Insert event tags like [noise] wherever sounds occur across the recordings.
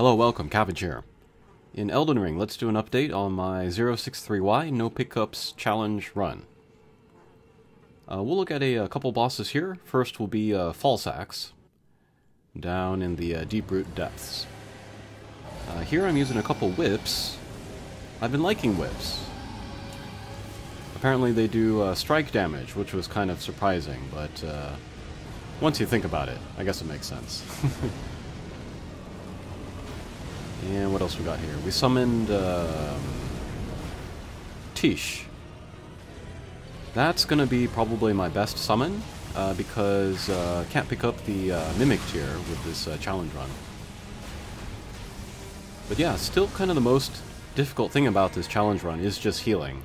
Hello, welcome, Cabbage here. In Elden Ring, let's do an update on my 063Y No Pickups Challenge run. Uh, we'll look at a, a, couple bosses here. First will be uh, Fortissax, down in the uh, Deep Root Depths. Uh, here I'm using a couple whips. I've been liking whips. Apparently they do uh, strike damage, which was kind of surprising, but uh, once you think about it, I guess it makes sense. [laughs] And what else we got here? We summoned um, Tiche. That's going to be probably my best summon, uh, because I uh, can't pick up the uh, Mimic Tear with this uh, challenge run. But yeah, still kind of the most difficult thing about this challenge run is just healing.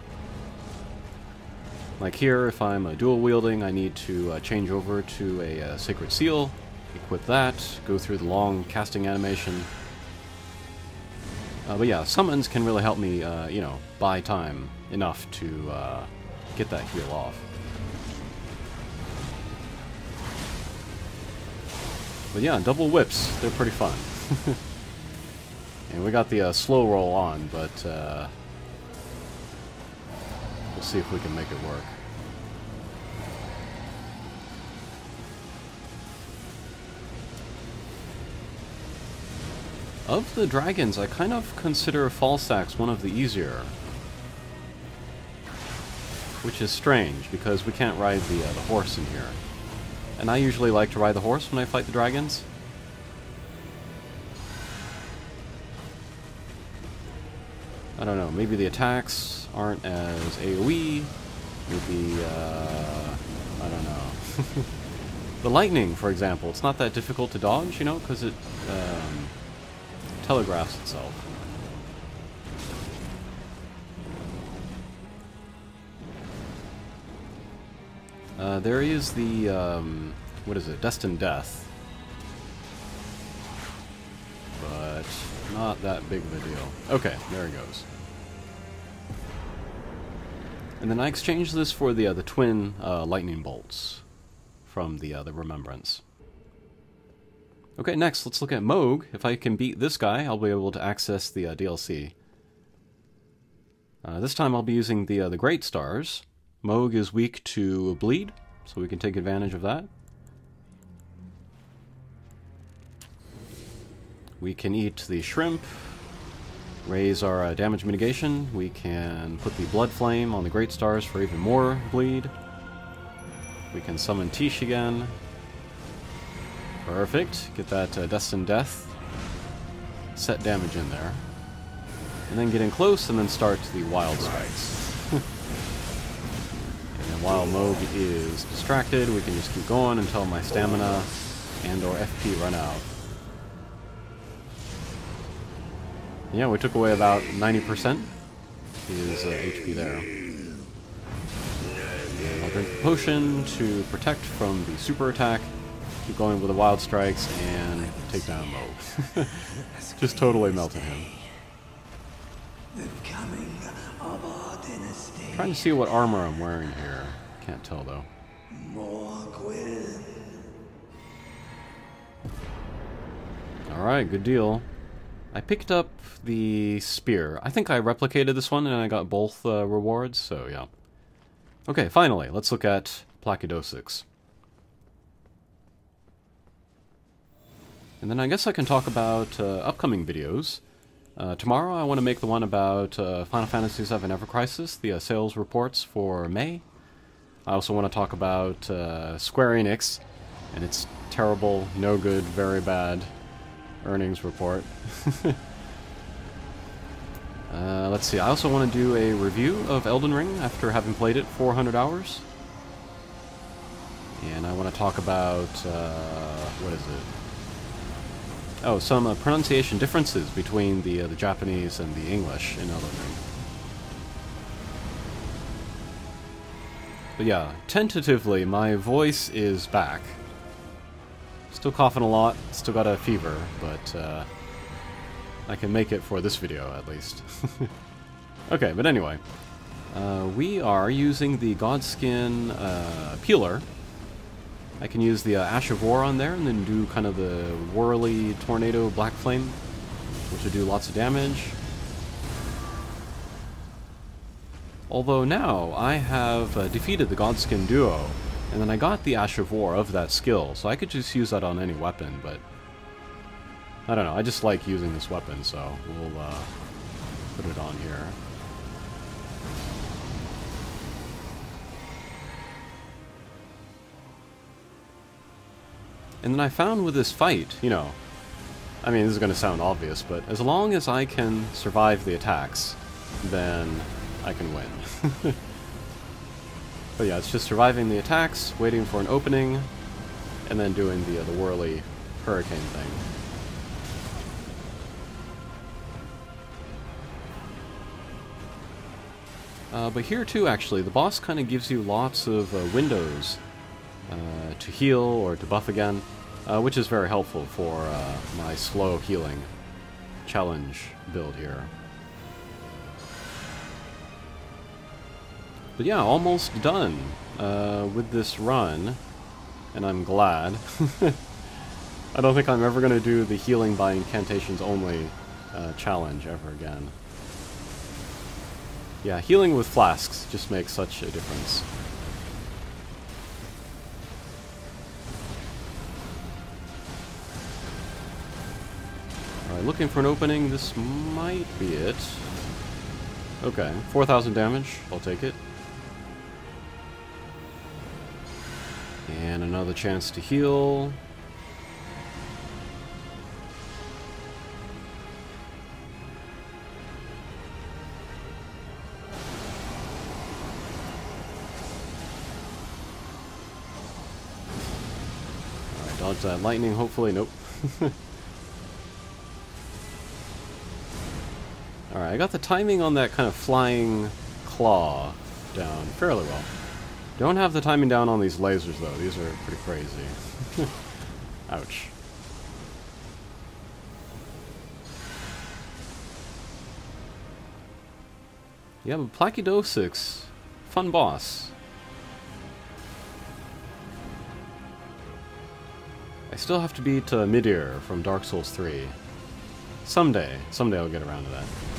Like here, if I'm dual wielding, I need to uh, change over to a uh, Sacred Seal, equip that, go through the long casting animation, uh, but yeah, summons can really help me, uh, you know, buy time enough to uh, get that heal off. But yeah, double whips, they're pretty fun. [laughs] and we got the uh, slow roll on, but uh, we'll see if we can make it work. Of the dragons, I kind of consider Fortissax one of the easier. Which is strange, because we can't ride the, uh, the horse in here. And I usually like to ride the horse when I fight the dragons. I don't know, maybe the attacks aren't as AoE, maybe, uh, I don't know. [laughs] the lightning, for example, it's not that difficult to dodge, you know, because it, um, telegraphs itself. Uh, there is the, um, what is it, Destined Death. But not that big of a deal. Okay, there he goes. And then I exchanged this for the, uh, the twin uh, lightning bolts from the, uh, the Remembrance. Okay, next, let's look at Mohg. If I can beat this guy, I'll be able to access the uh, DLC. Uh, this time I'll be using the, uh, the Great Stars. Mohg is weak to bleed, so we can take advantage of that. We can eat the shrimp, raise our uh, damage mitigation. We can put the Blood Flame on the Great Stars for even more bleed. We can summon Tiche again. Perfect. Get that uh, and Death set damage in there. And then get in close and then start the Wild Strikes. [laughs] and while Mohg is distracted, we can just keep going until my stamina and or FP run out. Yeah, we took away about 90% his uh, HP there. I'll drink the potion to protect from the super attack. Keep going with the wild strikes and take down Mohg. [laughs] Just totally melting him. Trying to see what armor I'm wearing here. Can't tell though. Alright, good deal. I picked up the spear. I think I replicated this one and I got both uh, rewards, so yeah. Okay, finally, let's look at Placidusax. And then I guess I can talk about uh, upcoming videos. Uh, tomorrow I want to make the one about uh, Final Fantasy VII Ever Crisis, the uh, sales reports for May. I also want to talk about uh, Square Enix and its terrible, no good, very bad earnings report. [laughs] Uh, let's see, I also want to do a review of Elden Ring after having played it 400 hours. And I want to talk about, what is it? Oh, some uh, pronunciation differences between the uh, the Japanese and the English in Elden Ring. But yeah, tentatively, my voice is back. Still coughing a lot, still got a fever, but uh, I can make it for this video at least. [laughs] okay, but anyway, uh, we are using the Godskin uh, peeler I can use the uh, Ash of War on there and then do kind of the whirly tornado black flame which will do lots of damage. Although now I have uh, defeated the Godskin duo, and then I got the Ash of War of that skill, so I could just use that on any weapon, but... I don't know, I just like using this weapon, so we'll uh, put it on here. And then I found with this fight, you know, I mean, this is going to sound obvious, but as long as I can survive the attacks, then I can win. [laughs] but yeah, it's just surviving the attacks, waiting for an opening, and then doing the, uh, the whirly hurricane thing. Uh, but here too, actually, the boss kind of gives you lots of uh, windows uh, to heal or to buff again, uh, which is very helpful for uh, my slow healing challenge build here. But yeah, almost done uh, with this run, and I'm glad. [laughs] I don't think I'm ever going to do the healing by incantations only challenge ever again. Yeah, healing with flasks just makes such a difference. Looking for an opening. This might be it. Okay, 4,000 damage. I'll take it. And another chance to heal. Alright, Dodge that lightning, hopefully. Nope. [laughs] I got the timing on that kind of flying claw down fairly well. Don't have the timing down on these lasers, though. These are pretty crazy. [laughs] Ouch. Yeah, but Placidusax, fun boss. I still have to beat uh, Midir from Dark Souls 3. Someday. Someday I'll get around to that.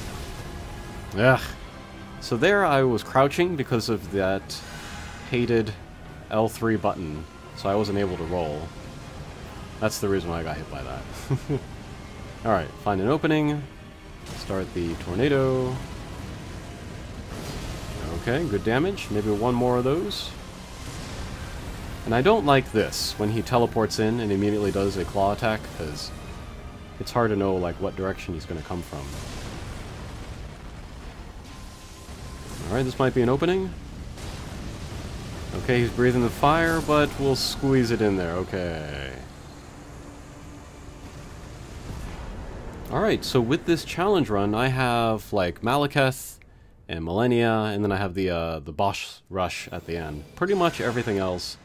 Ugh. So there I was crouching because of that hated L3 button, so I wasn't able to roll. That's the reason why I got hit by that. [laughs] Alright, find an opening. Start the tornado. Okay, good damage. Maybe one more of those. And I don't like this, when he teleports in and immediately does a claw attack, because it's hard to know like what direction he's going to come from. Alright, this might be an opening. Okay, he's breathing the fire, but we'll squeeze it in there, okay. Alright, so with this challenge run, I have like Maliketh and Malenia, and then I have the uh, the boss rush at the end. Pretty much everything else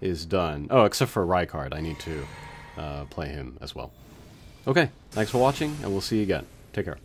is done. Oh, except for Rykard. I need to uh, play him as well. Okay, thanks for watching, and we'll see you again. Take care.